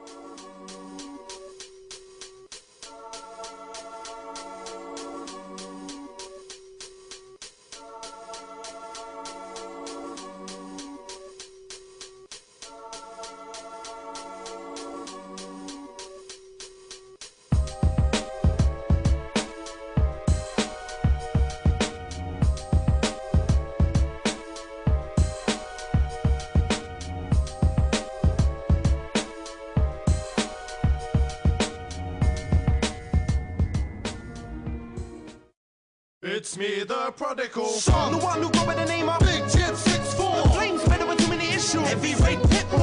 Música It's me, the prodigal son. The one who go by the name of Big Jet 6'4. The flames better with too many issues. Heavy rate pitbull.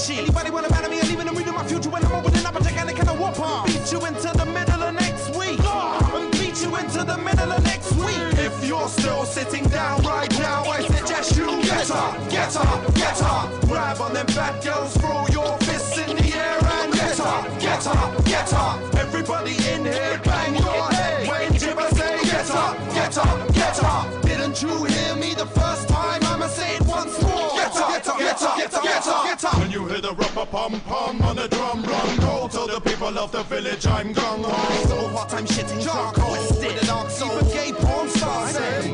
Shit. Anybody wanna battle me? I'm leaving them reading my future when I'm opening up a they kinda whoop on. Beat you into the middle of next week. And beat you into the middle of next week. If you're still sitting down right now I suggest you get up, get up, get up Grab on them bad girls, up When you the rubber pom pom on the drum run. Go tell the people of the village I'm gung ho. So hot I'm shitting charcoal With an soul. Even gay porn stars say.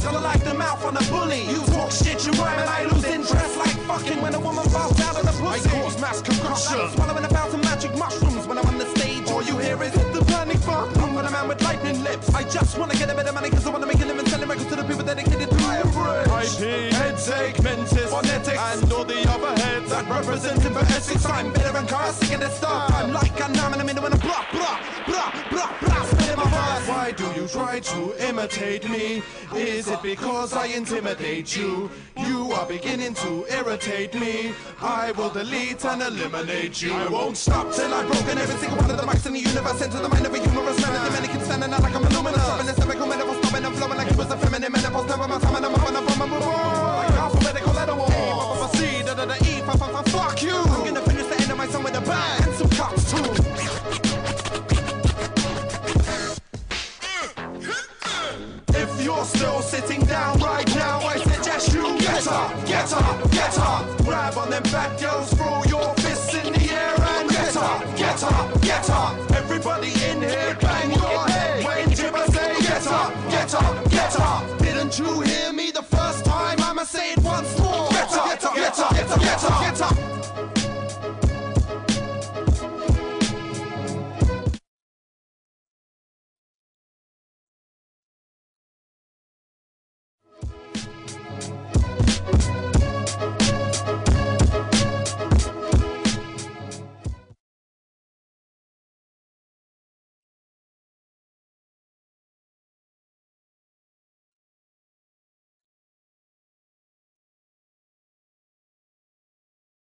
Tell her like the mouth on a bully. You talk shit, you rhyme and I lose interest Like fucking when a woman falls out of the pussy. I cause mass concussion Swallowing a thousand magic mushrooms When I'm on the stage. All you hear is the panic button I'm a man with lightning lips. I just wanna get a bit of money Cause I wanna make a living Selling records to the people dedicated to my bridge IP, headache, that representing for Essex. I'm better cursing in the stuff I'm like a numb in the middle blah blah blah blah blah Spit in my Why do you try to imitate me? Is it because I intimidate you? You are beginning to irritate me. I will delete and eliminate you. I won't stop till I've broken every single one of the mics in the universe into the mind of a humorous man. And the mannequin standing out like I'm a. You're still sitting down right now, I suggest you get up, get up, get up. Grab on them back girls, throw your fists in the air and get up, get up, get up. Everybody in here, bang your head. When Jibba say get up, get up, get up. Didn't you hear?